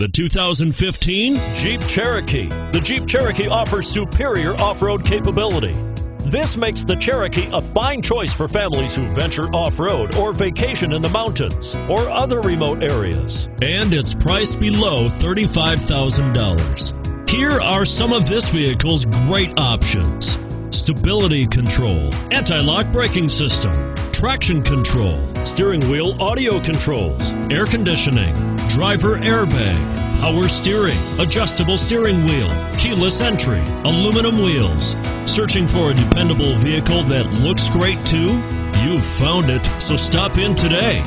The 2015 Jeep Cherokee. The Jeep Cherokee offers superior off road capability. This makes the Cherokee a fine choice for families who venture off road or vacation in the mountains or other remote areas. And it's priced below $35,000. Here are some of this vehicle's great options stability control, anti lock braking system, traction control, steering wheel audio controls, air conditioning, driver airbag, power steering, adjustable steering wheel, keyless entry, aluminum wheels. Searching for a dependable vehicle that looks great too? You've found it, so stop in today.